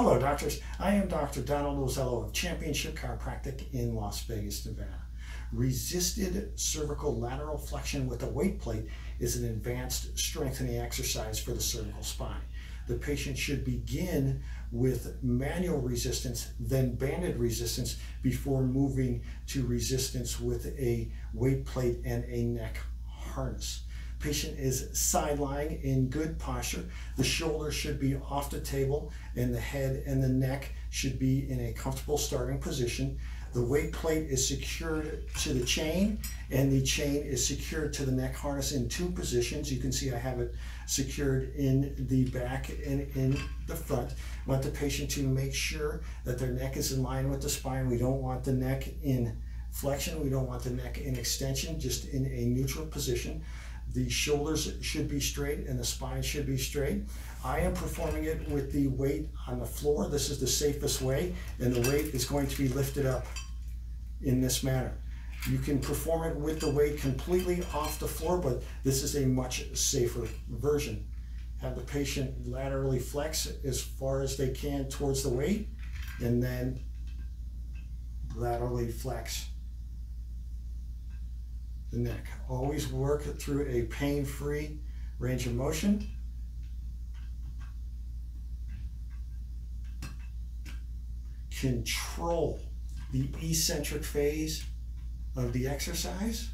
Hello, doctors. I am Dr. Donald Ozello of Championship Chiropractic in Las Vegas, Nevada. Resisted cervical lateral flexion with a weight plate is an advanced strengthening exercise for the cervical spine. The patient should begin with manual resistance, then banded resistance before moving to resistance with a weight plate and a neck harness. Patient is side lying in good posture. The shoulder should be off the table and the head and the neck should be in a comfortable starting position. The weight plate is secured to the chain and the chain is secured to the neck harness in two positions. You can see I have it secured in the back and in the front. I want the patient to make sure that their neck is in line with the spine. We don't want the neck in flexion. We don't want the neck in extension, just in a neutral position. The shoulders should be straight and the spine should be straight. I am performing it with the weight on the floor. This is the safest way, and the weight is going to be lifted up in this manner. You can perform it with the weight completely off the floor, but this is a much safer version. Have the patient laterally flex as far as they can towards the weight, and then laterally flex the neck. Always work through a pain-free range of motion. Control the eccentric phase of the exercise.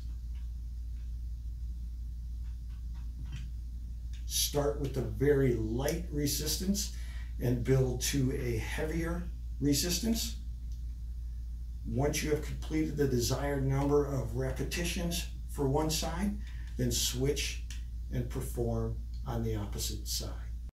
Start with a very light resistance and build to a heavier resistance. Once you have completed the desired number of repetitions for one side, then switch and perform on the opposite side.